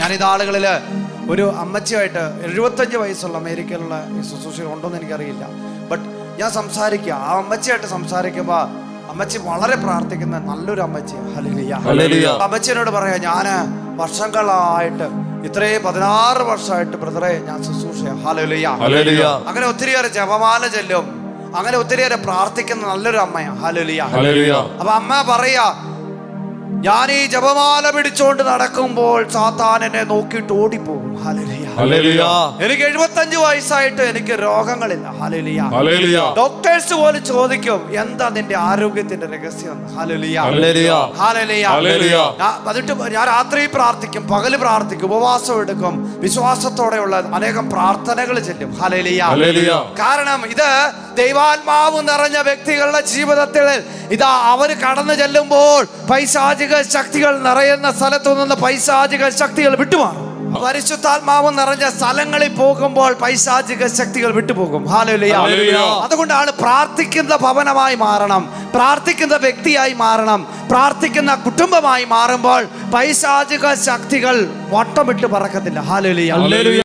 ഞാനിത് ആളുകളിൽ ഒരു അമ്മച്ചിയായിട്ട് എഴുപത്തഞ്ച് വയസ്സുള്ള അമേരിക്കയിലുള്ള ഈ ശുശ്രൂഷയിൽ ഉണ്ടോ എന്ന് എനിക്കറിയില്ല. ബട്ട് ഞാൻ സംസാരിക്കുക ആ അമ്മച്ചിയായിട്ട് സംസാരിക്കുമ്പോൾ അമ്മച്ചി വളരെ പ്രാർത്ഥിക്കുന്ന നല്ലൊരു അമ്മച്ചി. ഹലിയ. അമ്മച്ചിനോട് പറയാ ഞാൻ വർഷങ്ങളായിട്ട് ഇത്രയും പതിനാറ് വർഷമായിട്ട് ബ്രദറെ ഞാൻ ശുശ്രൂഷ ഹലിയ. അങ്ങനെ ഒത്തിരിയേറെ ജപമാല ചെല്ലും. അങ്ങനെ ഒത്തിരിയേറെ പ്രാർത്ഥിക്കുന്ന നല്ലൊരു അമ്മയാണ് ഹലിയ. അപ്പൊ അമ്മ പറയാ ഞാൻ ഈ ജപമാല പിടിച്ചോണ്ട് നടക്കുമ്പോൾ സാത്താൻ എന്നെ നോക്കിയിട്ട് ഓടിപ്പോകും. എനിക്ക് എഴുപത്തഞ്ച് വയസ്സായിട്ട് എനിക്ക് രോഗങ്ങളില്ല. ഹലലിയ. ഡോക്ടേഴ്സ് പോലും ചോദിക്കും എന്താ നിന്റെ ആരോഗ്യത്തിന്റെ രഹസ്യം? എന്നിട്ട് ഞാൻ രാത്രി പ്രാർത്ഥിക്കും പകൽ പ്രാർത്ഥിക്കും ഉപവാസം എടുക്കും വിശ്വാസത്തോടെയുള്ള അനേകം പ്രാർത്ഥനകൾ ചെല്ലും. ഹലലിയ. കാരണം ഇത് ദൈവാത്മാവ് നിറഞ്ഞ വ്യക്തികളുടെ ജീവിതത്തിൽ ഇതാ അവർ കടന്നു ചെല്ലുമ്പോൾ പൈശാചിക ശക്തികൾ നിറയുന്ന സ്ഥലത്തു നിന്ന് പൈശാചിക ശക്തികൾ വിട്ടുമാറും. പരിശുദ്ധാത്മാവ് നിറഞ്ഞ സ്ഥലങ്ങളിൽ പോകുമ്പോൾ പൈശാചിക ശക്തികൾ വിട്ടുപോകും. അതുകൊണ്ടാണ് പ്രാർത്ഥിക്കുന്ന ഭവനമായി മാറണം പ്രാർത്ഥിക്കുന്ന വ്യക്തിയായി മാറണം പ്രാർത്ഥിക്കുന്ന കുടുംബമായി മാറുമ്പോൾ പൈശാചിക ശക്തികൾ വട്ടമിട്ട് പറക്കത്തില്ല. ഹാലോലിയ.